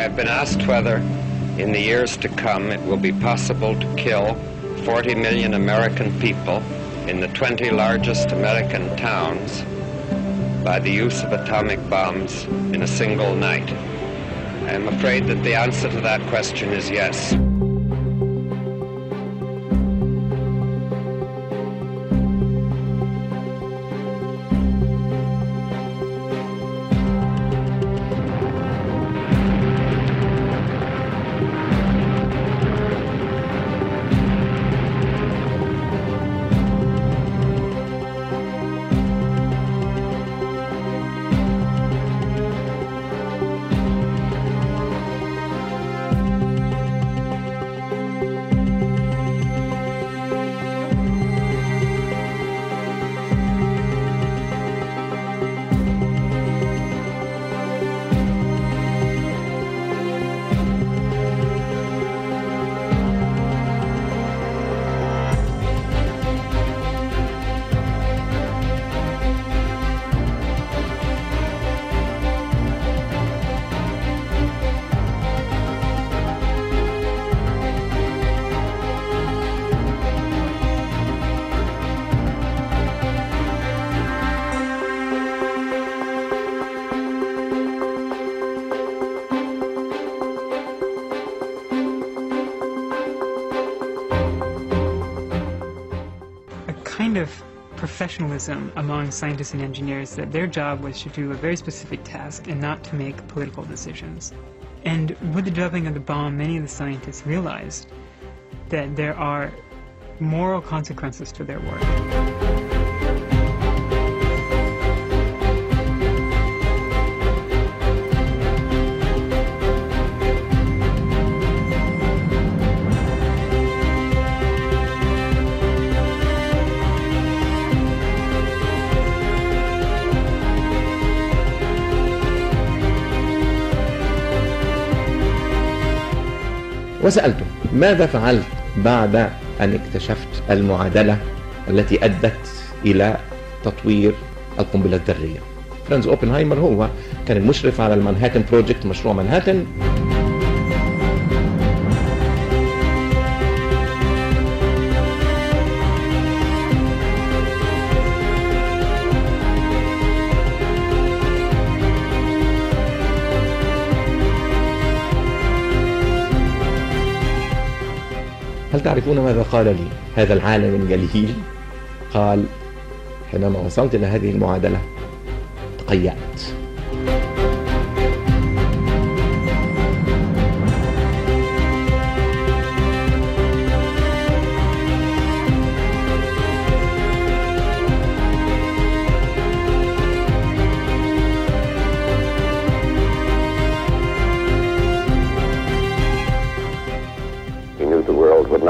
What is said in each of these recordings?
I have been asked whether, in the years to come, it will be possible to kill 40 million American people in the 20 largest American towns by the use of atomic bombs in a single night. I am afraid that the answer to that question is yes. Kind of professionalism among scientists and engineers that their job was to do a very specific task and not to make political decisions. And with the dropping of the bomb, many of the scientists realized that there are moral consequences to their work. وسألته ماذا فعلت بعد أن اكتشفت المعادلة التي أدت إلى تطوير القنبلة الذرية؟ فرانز أوبنهايمر هو كان المشرف على المانهاتن بروجكت مشروع مانهاتن. هل تعرفون ماذا قال لي هذا العالم الجليل؟ قال حينما وصلت إلى هذه المعادلة تقيأت.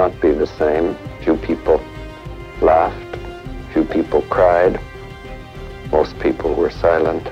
Not be the same. Few people laughed, few people cried, most people were silent.